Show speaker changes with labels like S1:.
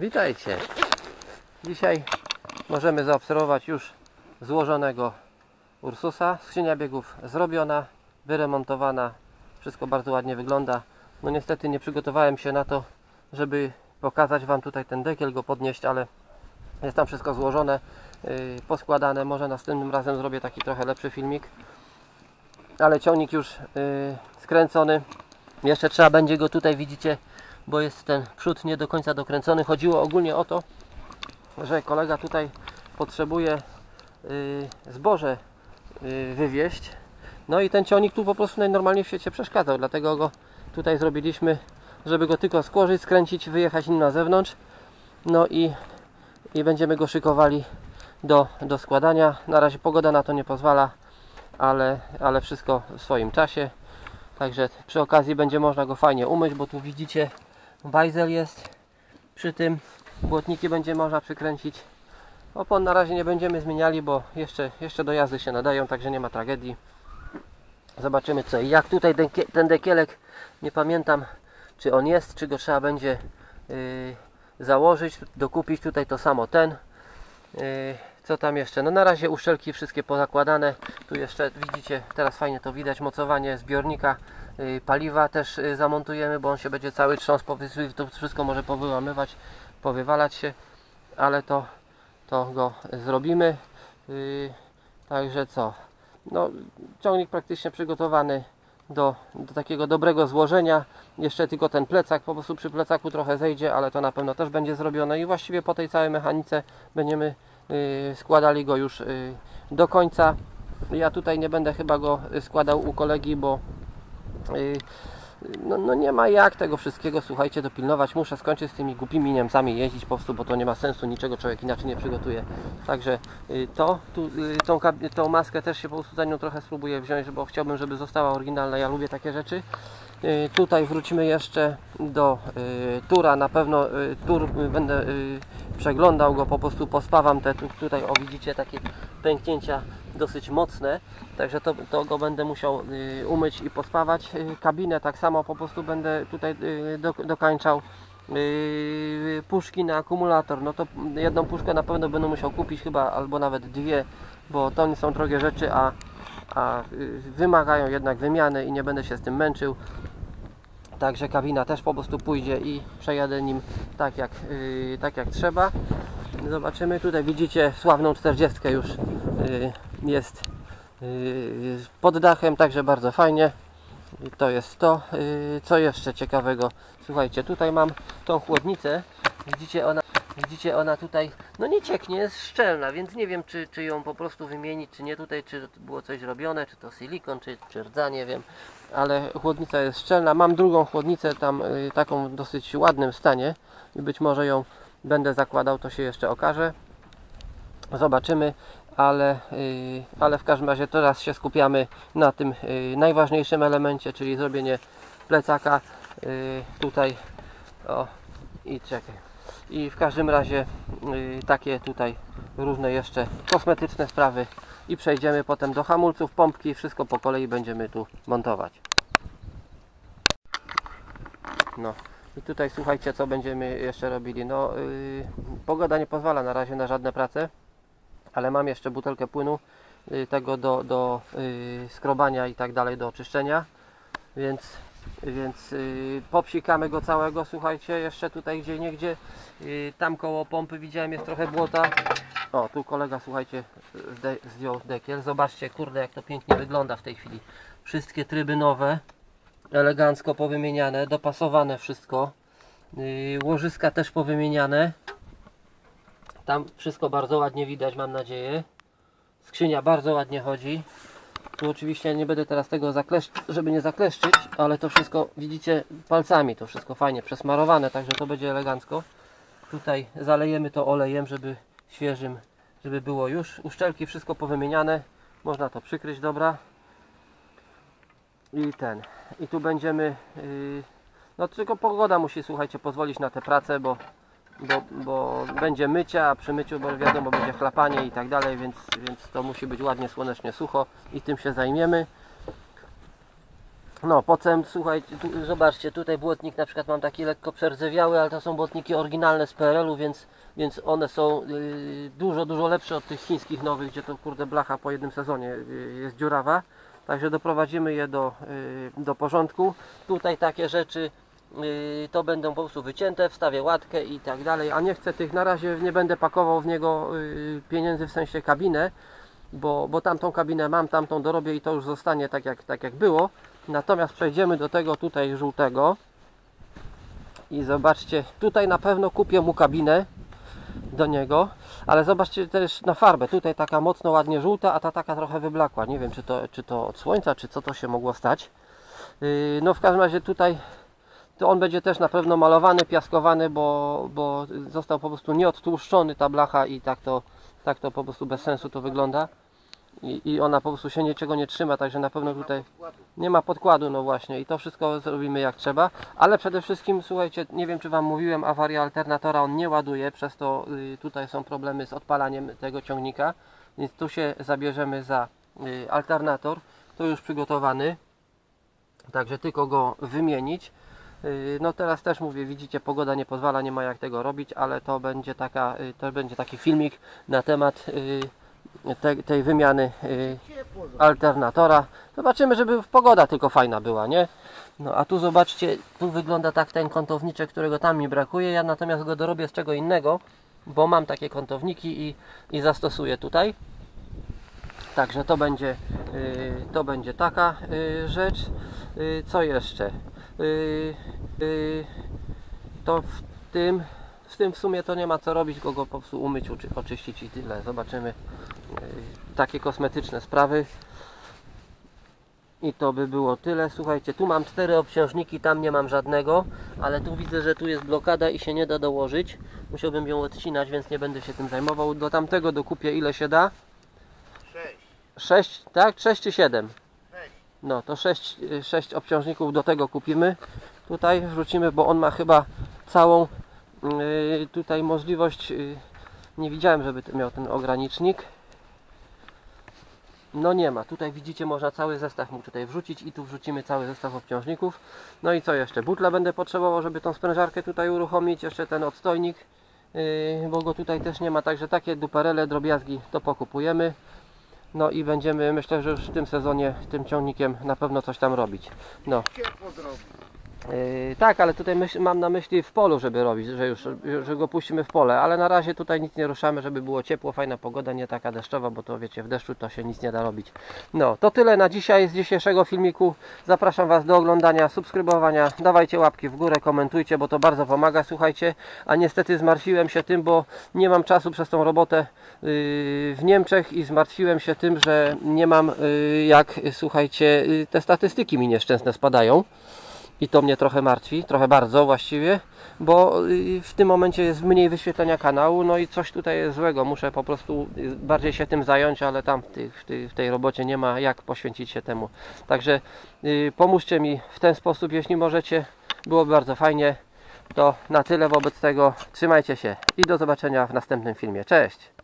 S1: Witajcie. Dzisiaj możemy zaobserwować już złożonego Ursusa. Skrzynia biegów zrobiona, wyremontowana. Wszystko bardzo ładnie wygląda. No niestety nie przygotowałem się na to, żeby pokazać Wam tutaj ten dekiel, go podnieść, ale jest tam wszystko złożone, yy, poskładane. Może następnym razem zrobię taki trochę lepszy filmik. Ale ciągnik już yy, skręcony. Jeszcze trzeba będzie go tutaj, widzicie, bo jest ten przód nie do końca dokręcony. Chodziło ogólnie o to, że kolega tutaj potrzebuje yy, zboże yy, wywieźć. No i ten ciągnik tu po prostu najnormalniej w świecie przeszkadzał, dlatego go tutaj zrobiliśmy, żeby go tylko skłożyć, skręcić, wyjechać nim na zewnątrz. No i, i będziemy go szykowali do, do składania. Na razie pogoda na to nie pozwala, ale, ale wszystko w swoim czasie. Także przy okazji będzie można go fajnie umyć, bo tu widzicie bajzel jest przy tym. Błotniki będzie można przykręcić. Opon na razie nie będziemy zmieniali, bo jeszcze, jeszcze do jazdy się nadają, także nie ma tragedii. Zobaczymy co i jak tutaj ten, ten dekielek, nie pamiętam czy on jest, czy go trzeba będzie yy, założyć, dokupić tutaj to samo ten. Yy, co tam jeszcze? No na razie uszczelki wszystkie pozakładane. Tu jeszcze widzicie, teraz fajnie to widać, mocowanie zbiornika paliwa też yy, zamontujemy, bo on się będzie cały trząsł, powy- to wszystko może powyłamywać, powywalać się, ale to, to go zrobimy. Yy, także co? No, ciągnik praktycznie przygotowany do, do takiego dobrego złożenia. Jeszcze tylko ten plecak, po prostu przy plecaku trochę zejdzie, ale to na pewno też będzie zrobione i właściwie po tej całej mechanice będziemy y, składali go już y, do końca. Ja tutaj nie będę chyba go y, składał u kolegi, bo y, no, no nie ma jak tego wszystkiego, słuchajcie, dopilnować. Muszę skończyć z tymi głupimi Niemcami jeździć po prostu, bo to nie ma sensu, niczego człowiek inaczej nie przygotuje. Także y, to, tu, y, tą, tą maskę też się po prostu za nią trochę spróbuję wziąć, bo chciałbym, żeby została oryginalna. Ja lubię takie rzeczy. Y, Tutaj wrócimy jeszcze do y, tura. Na pewno y, tur y, będę y, przeglądał go, po prostu pospawam te tu- tutaj, o widzicie takie pęknięcia dosyć mocne. Także to, to go będę musiał y, umyć i pospawać. Y, kabinę tak samo po prostu będę tutaj y, do, dokańczał. Puszki na akumulator, no to jedną puszkę na pewno będę musiał kupić chyba, albo nawet dwie, bo to nie są drogie rzeczy, a, a wymagają jednak wymiany i nie będę się z tym męczył. Także kabina też po prostu pójdzie i przejadę nim tak jak, tak jak trzeba. Zobaczymy, tutaj widzicie sławną 40 już yy, jest yy, pod dachem, także bardzo fajnie. I to jest to. Yy, Co jeszcze ciekawego? Słuchajcie, tutaj mam tą chłodnicę. Widzicie, ona, widzicie, ona tutaj no nie cieknie, jest szczelna, więc nie wiem, czy, czy ją po prostu wymienić, czy nie tutaj, czy było coś robione, czy to silikon, czy, czy rdza, nie wiem. Ale chłodnica jest szczelna. Mam drugą chłodnicę tam yy, taką w dosyć ładnym stanie być może ją będę zakładał, to się jeszcze okaże. Zobaczymy, ale, yy, ale w każdym razie teraz się skupiamy na tym yy, najważniejszym elemencie, czyli zrobienie plecaka yy, tutaj. O i czekaj. I w każdym razie takie tutaj różne jeszcze kosmetyczne sprawy. I przejdziemy potem do hamulców, pompki, wszystko po kolei będziemy tu montować. No. I tutaj słuchajcie co będziemy jeszcze robili. No yy, pogoda nie pozwala na razie na żadne prace ale mam jeszcze butelkę płynu y, tego do, do y, skrobania i tak dalej, do oczyszczenia. Więc, więc y, popsikamy go całego, słuchajcie, jeszcze tutaj gdzie niegdzie. Tam koło pompy widziałem jest trochę błota. O, tu kolega, słuchajcie, zdjął dekiel, zobaczcie, kurde jak to pięknie wygląda w tej chwili. Wszystkie tryby nowe elegancko powymieniane, dopasowane wszystko. Łożyska też powymieniane tam wszystko bardzo ładnie widać, mam nadzieję. Skrzynia bardzo ładnie chodzi. Tu oczywiście nie będę teraz tego zakleszczyć, żeby nie zakleszczyć, ale to wszystko widzicie palcami, to wszystko fajnie przesmarowane, także to będzie elegancko. Tutaj zalejemy to olejem, żeby świeżym, żeby było już. Uszczelki wszystko powymieniane. Można to przykryć, dobra. I ten. I tu będziemy. Yy, no tylko pogoda musi, słuchajcie, pozwolić na te prace, bo bo, bo będzie mycia, a przy myciu bo wiadomo będzie chlapanie i tak dalej, więc, więc to musi być ładnie słonecznie sucho i tym się zajmiemy. No, potem słuchajcie, tu, zobaczcie, tutaj błotnik na przykład mam taki lekko przerdzewiały, ale to są błotniki oryginalne z PRL-u, więc, więc one są y, dużo, dużo lepsze od tych chińskich nowych, gdzie to kurde blacha po jednym sezonie y, jest dziurawa. Także doprowadzimy je do, y, do porządku. Tutaj takie rzeczy to będą po prostu wycięte, wstawię łatkę i tak dalej, a nie chcę tych, na razie nie będę pakował w niego y, pieniędzy w sensie kabinę, bo, bo tamtą kabinę mam, tamtą dorobię i to już zostanie tak jak, tak jak było. Natomiast przejdziemy do tego tutaj żółtego i zobaczcie, tutaj na pewno kupię mu kabinę do niego, ale zobaczcie też na farbę, tutaj taka mocno ładnie żółta, a ta taka trochę wyblakła, nie wiem czy to, czy to od słońca, czy co to się mogło stać. Yy, No w każdym razie tutaj to on będzie też na pewno malowany, piaskowany, bo, bo został po prostu nieodtłuszczony ta blacha i tak to, tak to po prostu bez sensu to wygląda. I, I ona po prostu się niczego nie trzyma, także na pewno tutaj nie ma podkładu, no właśnie. I to wszystko zrobimy jak trzeba, ale przede wszystkim słuchajcie, nie wiem czy Wam mówiłem, awaria alternatora on nie ładuje, przez to y, tutaj są problemy z odpalaniem tego ciągnika, więc tu się zabierzemy za y, alternator, to już przygotowany, także tylko go wymienić. Y, No teraz też mówię, widzicie, pogoda nie pozwala, nie ma jak tego robić, ale to będzie taka, y, to będzie taki filmik na temat y, tej, tej wymiany alternatora. Zobaczymy, żeby pogoda tylko fajna była, nie? No a tu zobaczcie, tu wygląda tak ten kątowniczek, którego tam mi brakuje. Ja natomiast go dorobię z czego innego, bo mam takie kątowniki i, i zastosuję tutaj. Także to będzie, to będzie taka rzecz. Co jeszcze? Y, y, to w tym, w tym w sumie to nie ma co robić, go, go po prostu umyć, oczyścić i tyle. Zobaczymy y, takie kosmetyczne sprawy. I to by było tyle. Słuchajcie, tu mam cztery obciążniki, tam nie mam żadnego, ale tu widzę, że tu jest blokada i się nie da dołożyć. Musiałbym ją odcinać, więc nie będę się tym zajmował. Do tamtego dokupię ile się da.
S2: Sześć.
S1: 6, tak? 6 czy 7? No to 6, 6 obciążników do tego kupimy. Tutaj wrzucimy, bo on ma chyba całą yy, tutaj możliwość. Yy, nie widziałem, żeby miał ten ogranicznik. No nie ma. Tutaj widzicie, można cały zestaw mu tutaj wrzucić i tu wrzucimy cały zestaw obciążników. No i co jeszcze? Butla będę potrzebował, żeby tą sprężarkę tutaj uruchomić. Jeszcze ten odstojnik, yy, bo go tutaj też nie ma. Także takie duperele, drobiazgi to pokupujemy. No i będziemy, myślę, że już w tym sezonie tym ciągnikiem na pewno coś tam robić. No,
S2: Ciepło zrobi.
S1: Yy, tak, ale tutaj myśl, mam na myśli w polu, żeby robić, że już że go puścimy w pole, ale na razie tutaj nic nie ruszamy, żeby było ciepło, fajna pogoda, nie taka deszczowa, bo to wiecie, w deszczu to się nic nie da robić. No, to tyle na dzisiaj z dzisiejszego filmiku. Zapraszam Was do oglądania, subskrybowania, dawajcie łapki w górę, komentujcie, bo to bardzo pomaga, słuchajcie, a niestety zmartwiłem się tym, bo nie mam czasu przez tą robotę yy, w Niemczech i zmartwiłem się tym, że nie mam yy, jak, słuchajcie, yy, te statystyki mi nieszczęsne spadają. I to mnie trochę martwi, trochę bardzo właściwie, bo w tym momencie jest mniej wyświetlenia kanału, no i coś tutaj jest złego. Muszę po prostu bardziej się tym zająć, ale tam w tej robocie nie ma jak poświęcić się temu. Także y, pomóżcie mi w ten sposób, jeśli możecie. Byłoby bardzo fajnie. To na tyle wobec tego. Trzymajcie się i do zobaczenia w następnym filmie. Cześć!